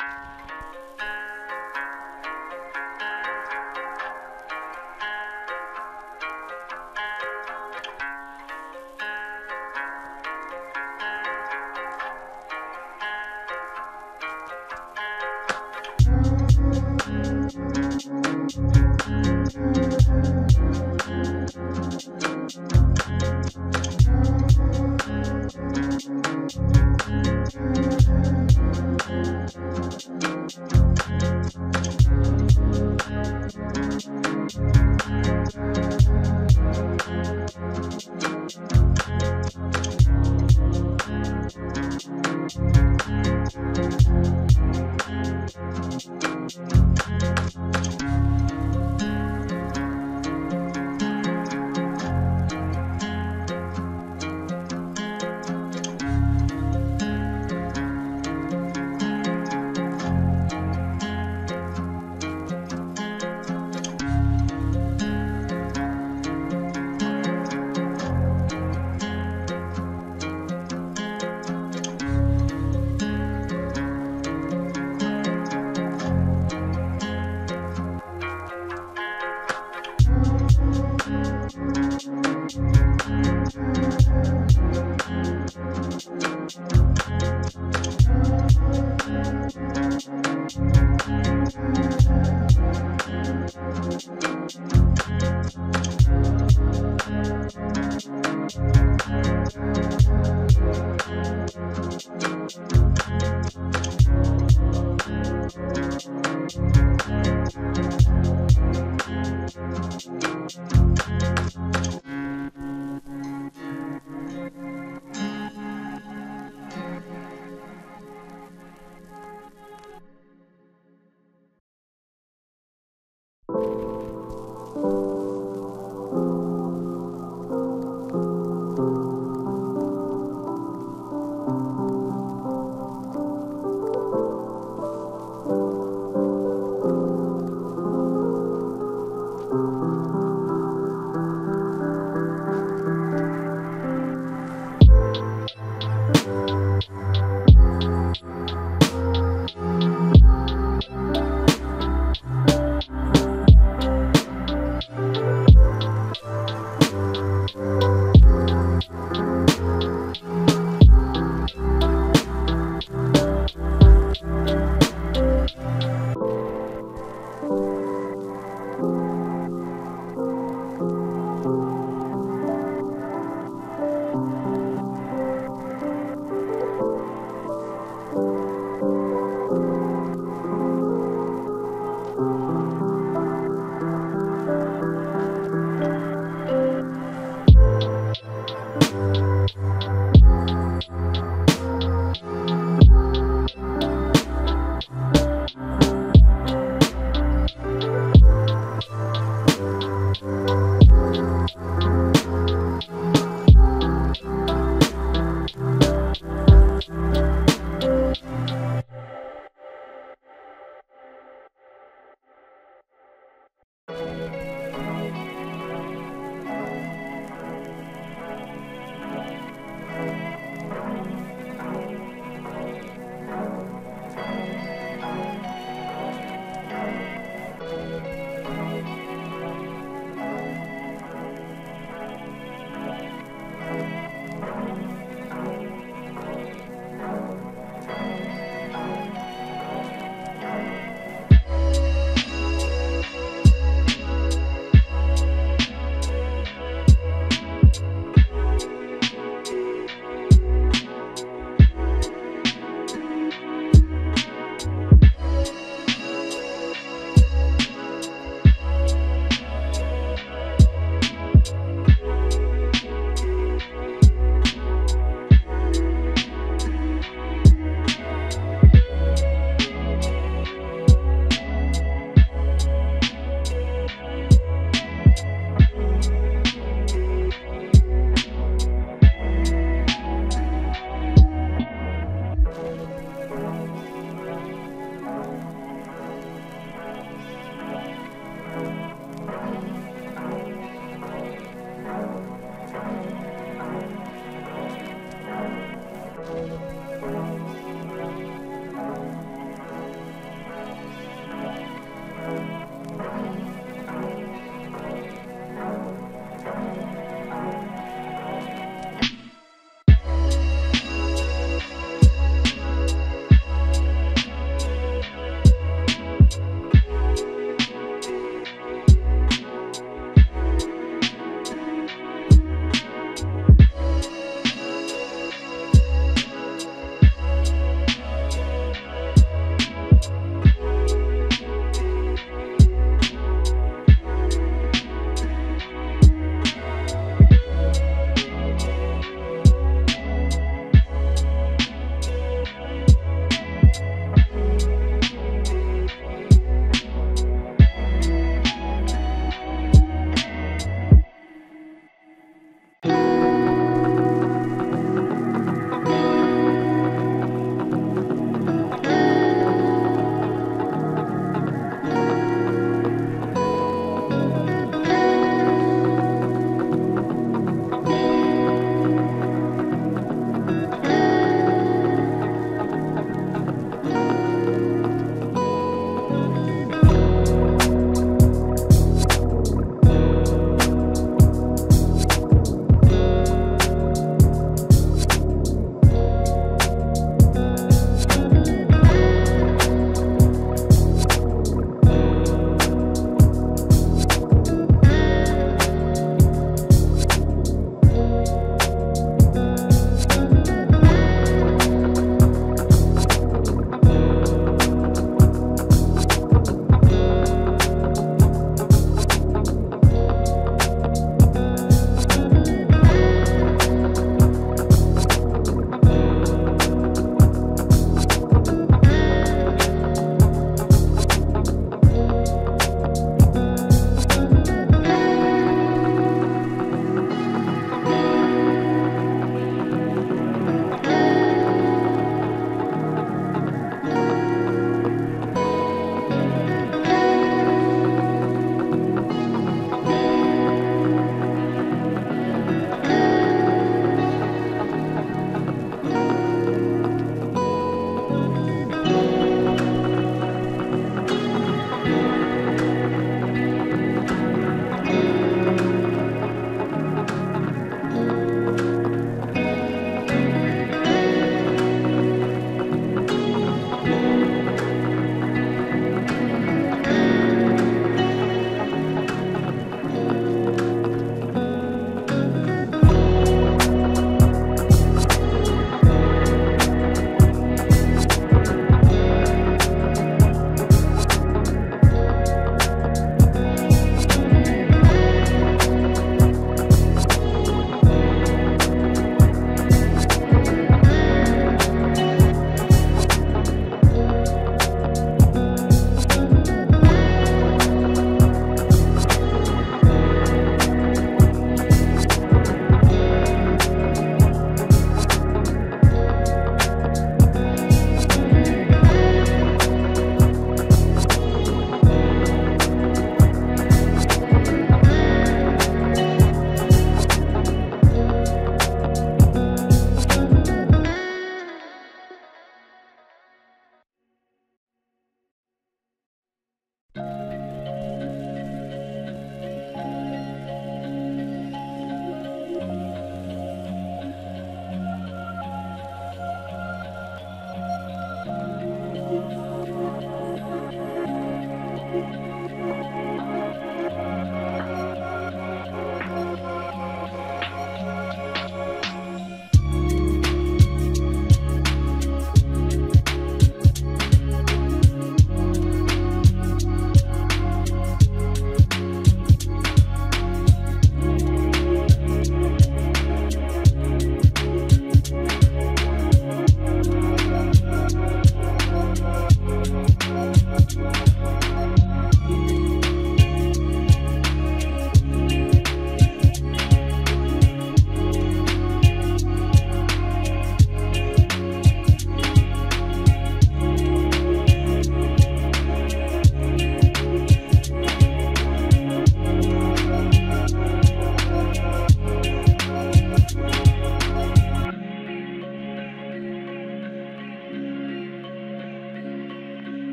you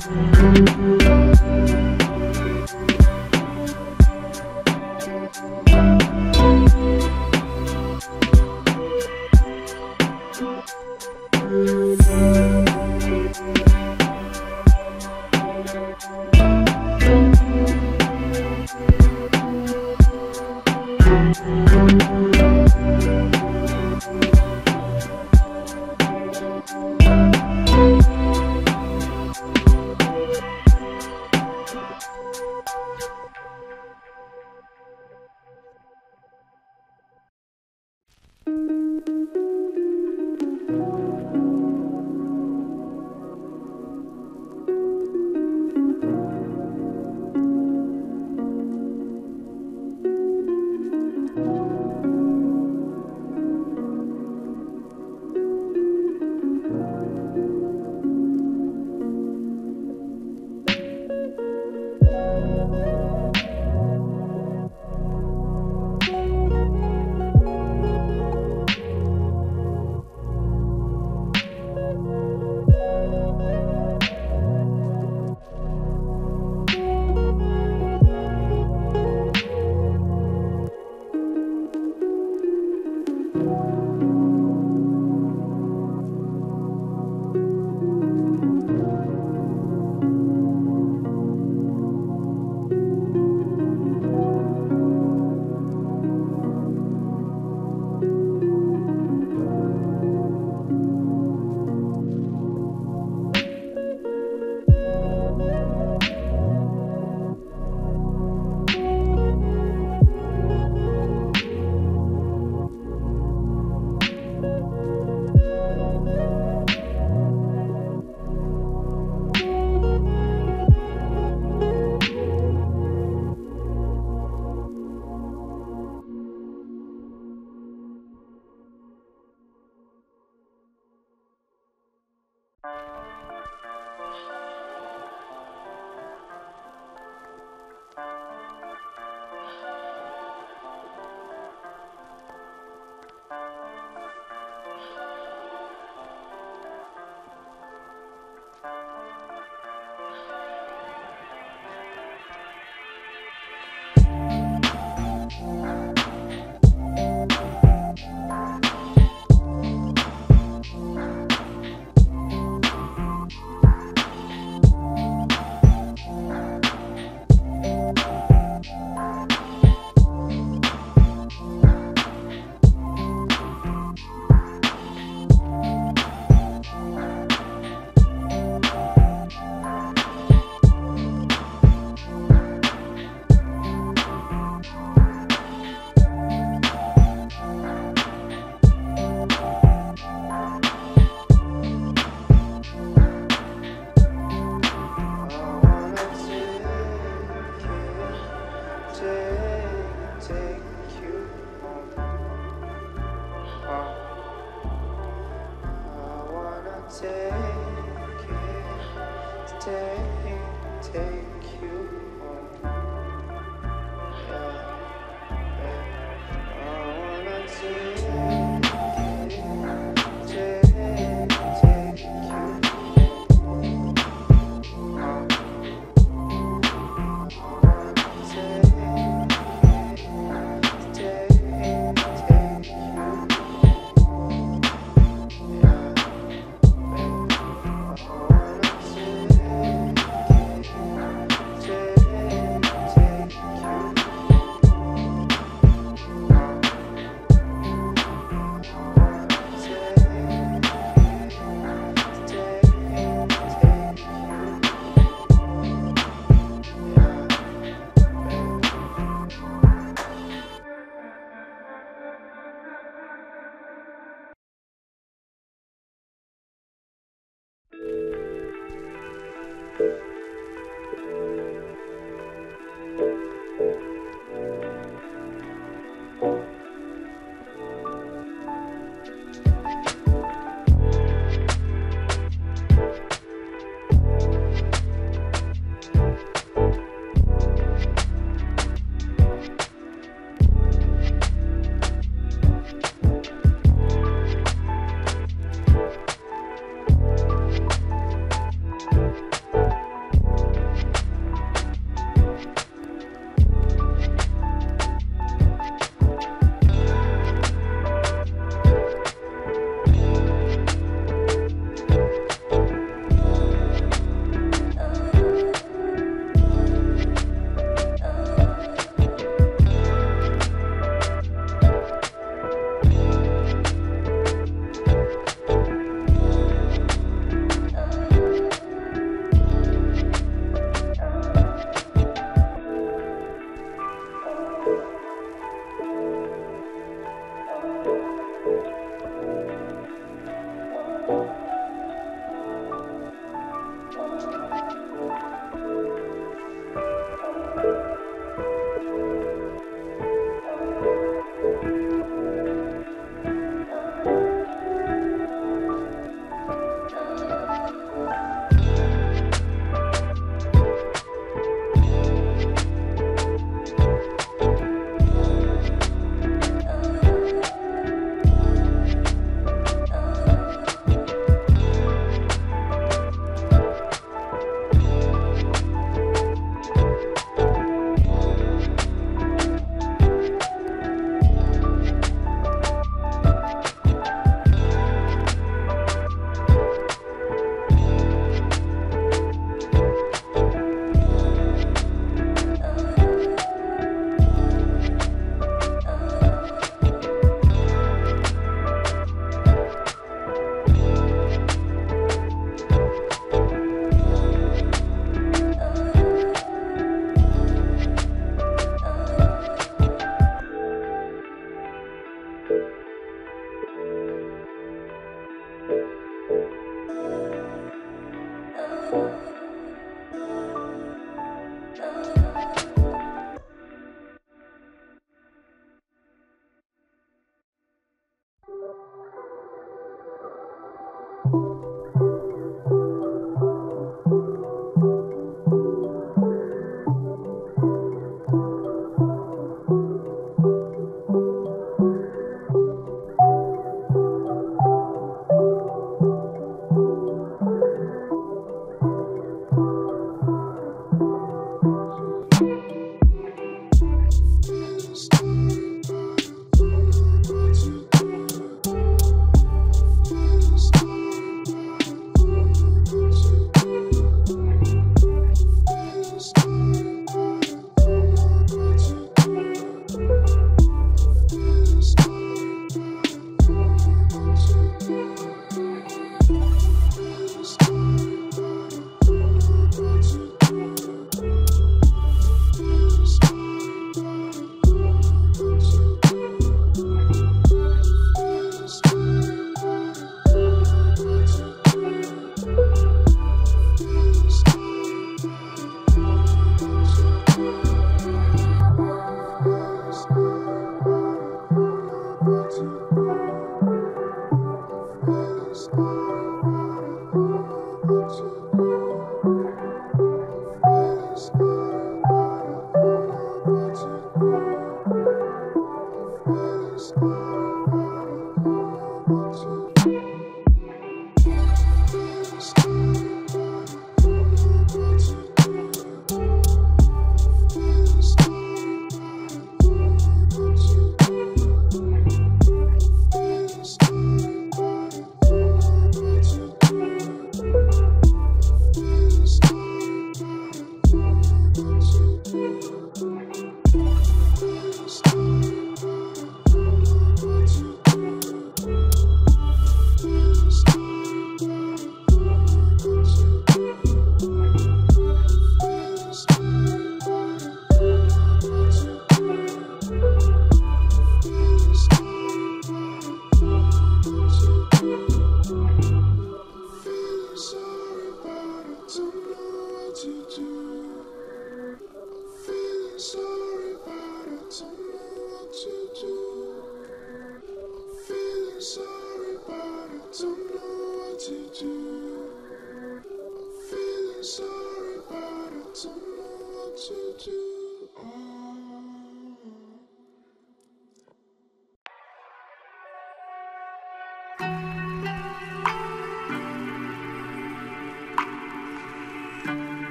Thank